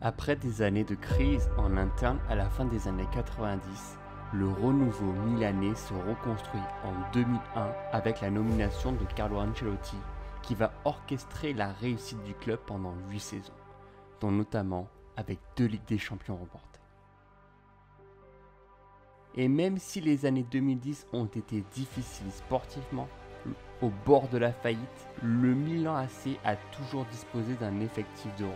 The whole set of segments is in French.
Après des années de crise en interne à la fin des années 90, le renouveau milanais se reconstruit en 2001 avec la nomination de Carlo Ancelotti qui va orchestrer la réussite du club pendant 8 saisons, dont notamment avec deux Ligues des Champions remportées. Et même si les années 2010 ont été difficiles sportivement, au bord de la faillite, le Milan AC a toujours disposé d'un effectif de rôle.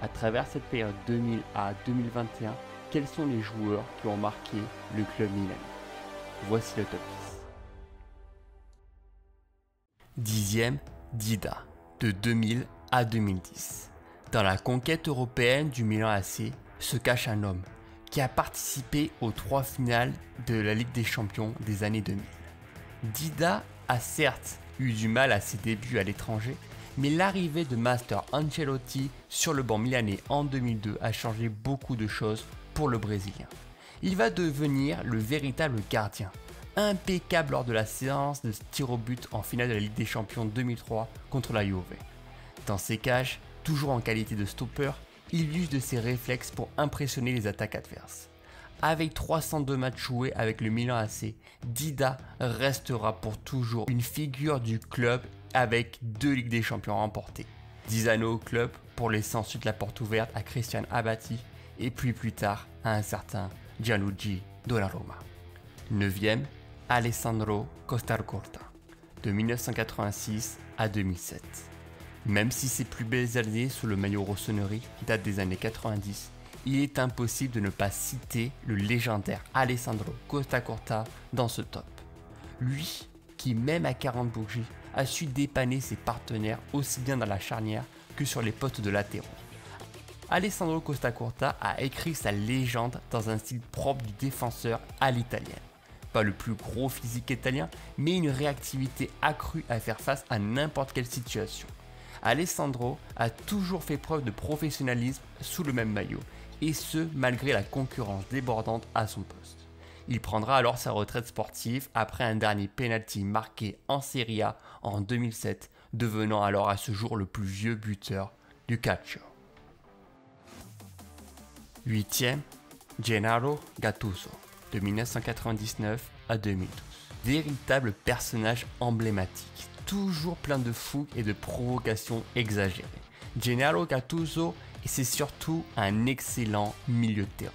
À travers cette période 2000 à 2021, quels sont les joueurs qui ont marqué le club milanais Voici le top 10. Dixième, Dida, de 2000 à 2010. Dans la conquête européenne du Milan AC se cache un homme qui a participé aux trois finales de la Ligue des Champions des années 2000. Dida a certes eu du mal à ses débuts à l'étranger, mais l'arrivée de Master Ancelotti sur le banc milanais en 2002 a changé beaucoup de choses pour le Brésilien. Il va devenir le véritable gardien, impeccable lors de la séance de tir au but en finale de la Ligue des Champions 2003 contre la Juve. Dans ses cages, toujours en qualité de stopper, il use de ses réflexes pour impressionner les attaques adverses. Avec 302 matchs joués avec le Milan AC, Dida restera pour toujours une figure du club avec deux Ligues des Champions remportées. 10 années au club pour laisser ensuite la porte ouverte à Christian Abati et puis plus tard à un certain Gianluigi Donnarumma. 9e, Alessandro Costarcorta, de 1986 à 2007. Même si ses plus belles années sous le maillot rossonnerie datent des années 90, il est impossible de ne pas citer le légendaire Alessandro Costa Corta dans ce top. Lui, qui même à 40 bougies, a su dépanner ses partenaires aussi bien dans la charnière que sur les postes de latéraux. Alessandro Costa Corta a écrit sa légende dans un style propre du défenseur à l'italienne. Pas le plus gros physique italien, mais une réactivité accrue à faire face à n'importe quelle situation. Alessandro a toujours fait preuve de professionnalisme sous le même maillot et ce malgré la concurrence débordante à son poste. Il prendra alors sa retraite sportive après un dernier penalty marqué en Serie A en 2007, devenant alors à ce jour le plus vieux buteur du calcio. 8e, Gennaro Gattuso, de 1999 à 2012. Véritable personnage emblématique, toujours plein de fougue et de provocations exagérées. Gennaro Gattuso c'est surtout un excellent milieu de terrain.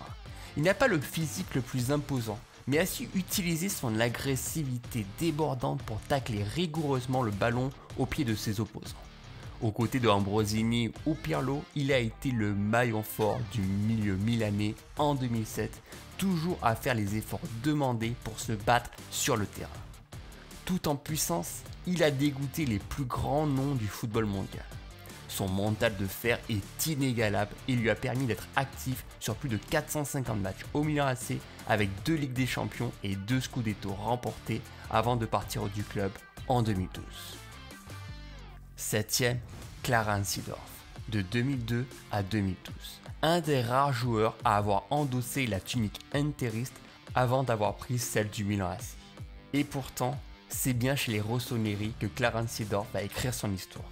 Il n'a pas le physique le plus imposant, mais a su utiliser son agressivité débordante pour tacler rigoureusement le ballon au pied de ses opposants. Aux côtés de Ambrosini ou Pirlo, il a été le maillon fort du milieu milanais en 2007, toujours à faire les efforts demandés pour se battre sur le terrain. Tout en puissance, il a dégoûté les plus grands noms du football mondial. Son mental de fer est inégalable et lui a permis d'être actif sur plus de 450 matchs au Milan AC avec deux Ligues des Champions et deux Scudetto remportés avant de partir du club en 2012. 7ème, Clarence Sidorf, de 2002 à 2012. Un des rares joueurs à avoir endossé la tunique interiste avant d'avoir pris celle du Milan AC. Et pourtant, c'est bien chez les Rossoneri que Clarence Sidorf va écrire son histoire.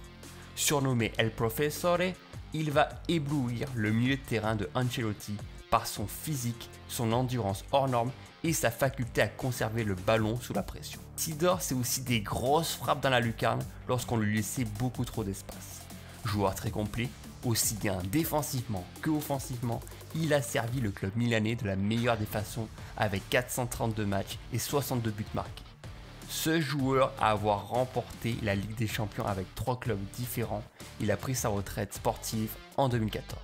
Surnommé El Professore, il va éblouir le milieu de terrain de Ancelotti par son physique, son endurance hors norme et sa faculté à conserver le ballon sous la pression. Sidor, c'est aussi des grosses frappes dans la lucarne lorsqu'on lui laissait beaucoup trop d'espace. Joueur très complet, aussi bien défensivement que offensivement, il a servi le club milanais de la meilleure des façons avec 432 matchs et 62 buts marqués ce joueur à avoir remporté la Ligue des Champions avec trois clubs différents. Il a pris sa retraite sportive en 2014.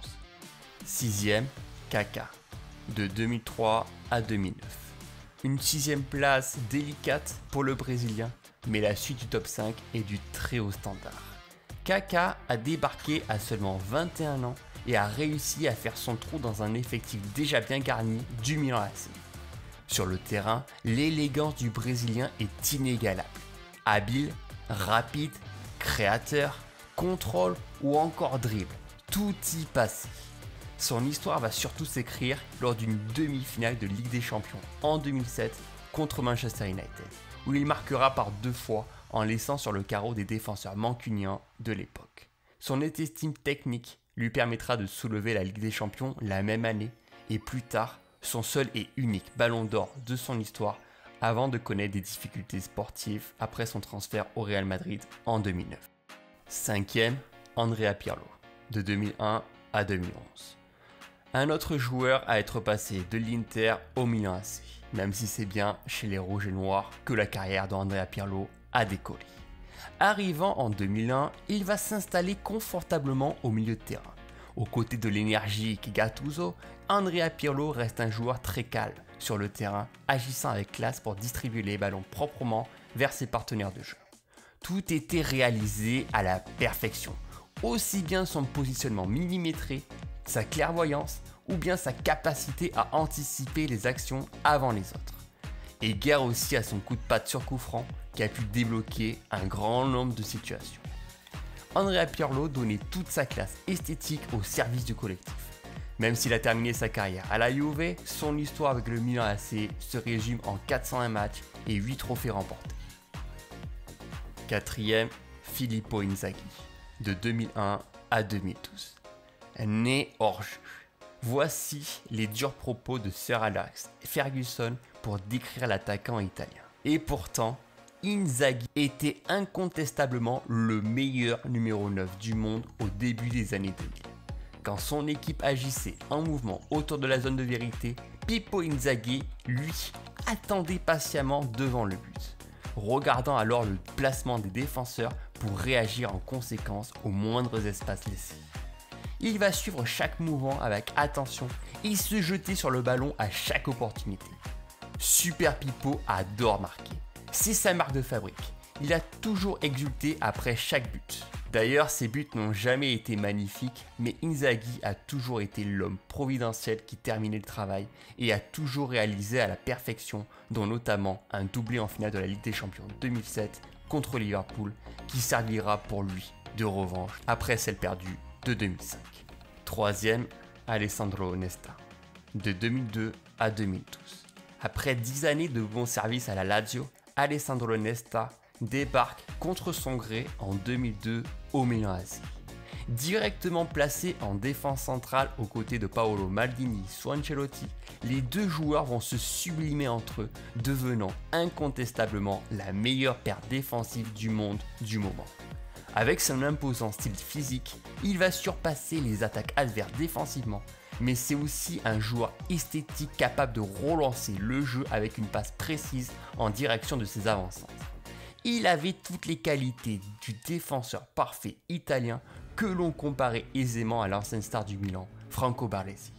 Sixième, Kaka, de 2003 à 2009. Une sixième place délicate pour le Brésilien, mais la suite du top 5 est du très haut standard. Kaka a débarqué à seulement 21 ans et a réussi à faire son trou dans un effectif déjà bien garni du Milan AC. Sur le terrain, l'élégance du Brésilien est inégalable. Habile, rapide, créateur, contrôle ou encore dribble, tout y passe. Son histoire va surtout s'écrire lors d'une demi-finale de Ligue des Champions en 2007 contre Manchester United, où il marquera par deux fois en laissant sur le carreau des défenseurs mancuniens de l'époque. Son estime technique lui permettra de soulever la Ligue des Champions la même année et plus tard son seul et unique ballon d'or de son histoire avant de connaître des difficultés sportives après son transfert au Real Madrid en 2009. Cinquième, Andrea Pirlo, de 2001 à 2011. Un autre joueur à être passé de l'Inter au Milan AC, même si c'est bien chez les Rouges et Noirs que la carrière d'Andrea Pirlo a décollé. Arrivant en 2001, il va s'installer confortablement au milieu de terrain. Aux côtés de l'énergique Gattuso, Andrea Pirlo reste un joueur très calme sur le terrain, agissant avec classe pour distribuer les ballons proprement vers ses partenaires de jeu. Tout était réalisé à la perfection, aussi bien son positionnement millimétré, sa clairvoyance ou bien sa capacité à anticiper les actions avant les autres. Et guère aussi à son coup de patte sur coup franc qui a pu débloquer un grand nombre de situations. Andrea Pirlo donnait toute sa classe esthétique au service du collectif. Même s'il a terminé sa carrière à la Juve, son histoire avec le Milan AC se résume en 401 matchs et 8 trophées remportés. Quatrième, Filippo Inzaghi, de 2001 à 2012. Né hors jeu. Voici les durs propos de Sir Alex Ferguson pour décrire l'attaquant italien. Et pourtant, Inzaghi était incontestablement le meilleur numéro 9 du monde au début des années 2000. Quand son équipe agissait en mouvement autour de la zone de vérité, Pippo Inzaghi, lui, attendait patiemment devant le but, regardant alors le placement des défenseurs pour réagir en conséquence aux moindres espaces laissés. Il va suivre chaque mouvement avec attention et se jeter sur le ballon à chaque opportunité. Super Pippo adore marquer. C'est sa marque de fabrique. Il a toujours exulté après chaque but. D'ailleurs, ses buts n'ont jamais été magnifiques, mais Inzaghi a toujours été l'homme providentiel qui terminait le travail et a toujours réalisé à la perfection, dont notamment un doublé en finale de la Ligue des Champions 2007 contre Liverpool, qui servira pour lui de revanche après celle perdue de 2005. Troisième, Alessandro Nesta, de 2002 à 2012. Après 10 années de bons services à la Lazio, Alessandro Nesta débarque contre son gré en 2002 au Milan AC. Directement placé en défense centrale aux côtés de Paolo Maldini ou Ancelotti, les deux joueurs vont se sublimer entre eux, devenant incontestablement la meilleure paire défensive du monde du moment. Avec son imposant style physique, il va surpasser les attaques adverses défensivement, mais c'est aussi un joueur esthétique capable de relancer le jeu avec une passe précise en direction de ses avancantes. Il avait toutes les qualités du défenseur parfait italien que l'on comparait aisément à l'ancienne star du Milan, Franco Baresi.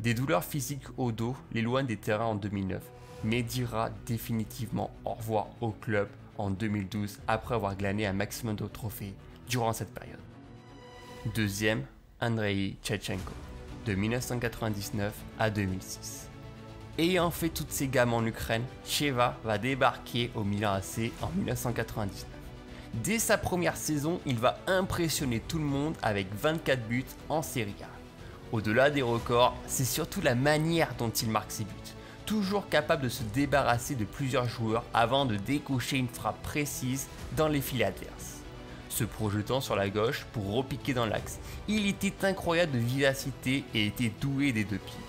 Des douleurs physiques au dos l'éloignent des terrains en 2009, mais dira définitivement au revoir au club en 2012 après avoir glané un maximum de trophées durant cette période. Deuxième, Andrei Tchetchenko, de 1999 à 2006. Ayant fait toutes ses gammes en Ukraine, Cheva va débarquer au Milan AC en 1999. Dès sa première saison, il va impressionner tout le monde avec 24 buts en Serie A. Au-delà des records, c'est surtout la manière dont il marque ses buts. Toujours capable de se débarrasser de plusieurs joueurs avant de décocher une frappe précise dans les filets adverses. Se projetant sur la gauche pour repiquer dans l'axe, il était incroyable de vivacité et était doué des deux pieds.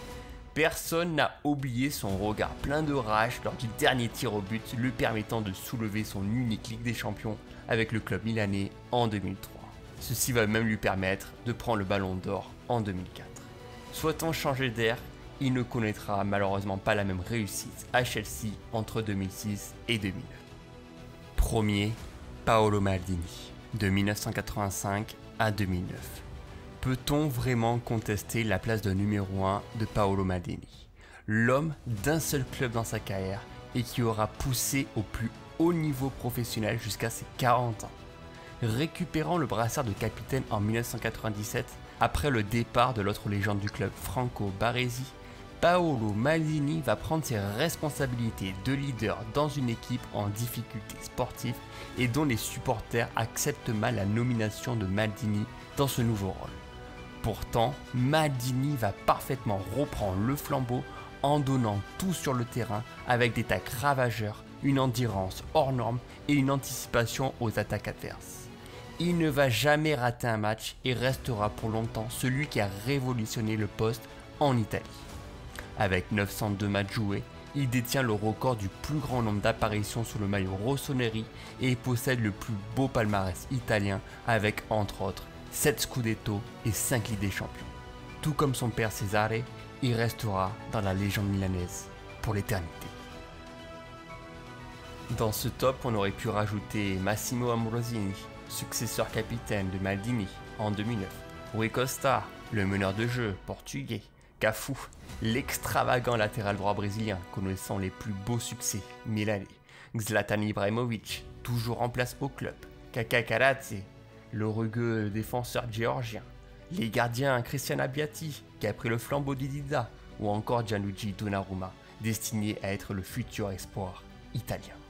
Personne n'a oublié son regard plein de rage lors du dernier tir au but, le permettant de soulever son unique Ligue des Champions avec le club milanais en 2003. Ceci va même lui permettre de prendre le ballon d'or en 2004. Souhaitant changer d'air, il ne connaîtra malheureusement pas la même réussite à Chelsea entre 2006 et 2009. Premier, Paolo Maldini, de 1985 à 2009. Peut-on vraiment contester la place de numéro 1 de Paolo Maldini? L'homme d'un seul club dans sa carrière et qui aura poussé au plus haut niveau professionnel jusqu'à ses 40 ans. Récupérant le brassard de capitaine en 1997, après le départ de l'autre légende du club Franco Baresi, Paolo Maldini va prendre ses responsabilités de leader dans une équipe en difficulté sportive et dont les supporters acceptent mal la nomination de Maldini dans ce nouveau rôle. Pourtant, Maldini va parfaitement reprendre le flambeau en donnant tout sur le terrain avec des tacs ravageurs, une endurance hors norme et une anticipation aux attaques adverses. Il ne va jamais rater un match et restera pour longtemps celui qui a révolutionné le poste en Italie. Avec 902 matchs joués, il détient le record du plus grand nombre d'apparitions sous le maillot rossoneri et possède le plus beau palmarès italien avec entre autres 7 Scudetto et 5 Ligues des Champions. Tout comme son père Cesare, il restera dans la légende milanaise pour l'éternité. Dans ce top, on aurait pu rajouter Massimo Ambrosini, successeur capitaine de Maldini en 2009, Rui Costa, le meneur de jeu portugais, Cafu, l'extravagant latéral droit brésilien connaissant les plus beaux succès milanais, Zlatan Ibrahimovic, toujours en place au club, Kaka Karadze, le rugueux défenseur géorgien, les gardiens Christian Abbiati qui a pris le flambeau d'Idida ou encore Gianluigi Donnarumma destiné à être le futur espoir italien.